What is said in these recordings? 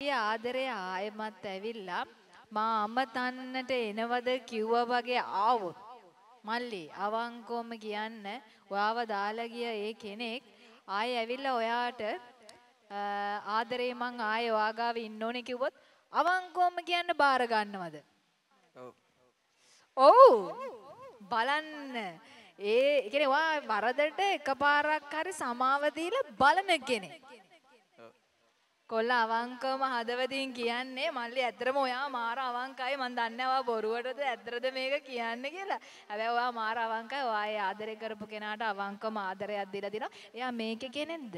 ආදරේ ආයෙමත් ඇවිල්ලා මා අමතන්නට එනවද කිව්වා වගේ ආවොත් මල්ලි අවංකවම කියන්න ඔයාව දාලා ගිය ඒ කෙනෙක් ආයෙ ඇවිල්ලා ඔයාට ආදරේ මං ආයෙ ඔයා ගාව ඉන්න ඕනේ කිව්වොත් අවංකවම කියන්න බාර ගන්නවද? ඔව්. ඔව් බලන්න ඒ කියන්නේ ඔයා වරදට එකපාරක් හරි සමාව දීලා බලන කෙනෙක්. කොල්ල අවංකවම හදවතින් කියන්නේ මල්ලි ඇත්තටම ඔයා මාර අවංකයි මන් දන්නේ ඔයා බොරුවටද ඇත්තටද මේක කියන්නේ කියලා. හැබැයි ඔයා මාර අවංකයි ඔයා ඒ ආදරය කරපු කෙනාට අවංකවම ආදරයක් දීලා දිනවා. එයා මේකේ කෙනෙක්ද?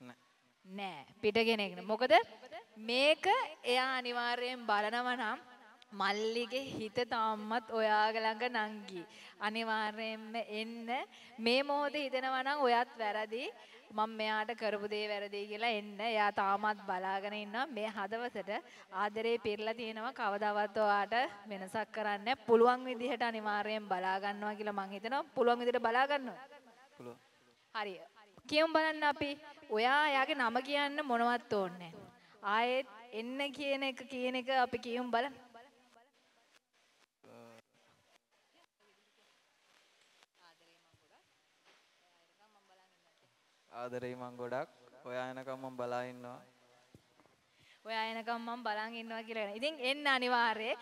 නෑ. නෑ පිට කෙනෙක් නේ. මොකද මේක එයා අනිවාර්යෙන් බලනවා නම් මල්ලිගේ හිත තාමත් ඔයාගේ ළඟ නංගි. අනිවාර්යෙන්ම එන්න මේ මොහොතේ හිතෙනවා නම් ඔයත් වැරදි. මම මෙයාට කරපු දේ වැරදි කියලා එන්න. එයා තාමත් බලාගෙන ඉන්නවා මේ හදවතට ආදරේ පිරලා තියෙනවා. කවදාවත් ඔයාට වෙනසක් කරන්න. පුළුවන් විදිහට අනිවාර්යෙන් බලා ගන්නවා කියලා මං හිතනවා. පුළුවන් විදිහට බලා ගන්නවා. පුළුවන්. හරි. කියමු බලන්න අපි ඔයා එයාගේ නම කියන්න මොනවත් ඕනේ නැහැ. ආයෙත් එන්න කියන එක කියන එක අපි කියමු බලන්න. ආදරේ මං ගොඩක් ඔයා එනකම් මම බලා ඉන්නවා. ඔයා එනකම් මම බලන් ඉන්නවා කියලා. ඉතින් එන්න අනිවාර්යයෙන්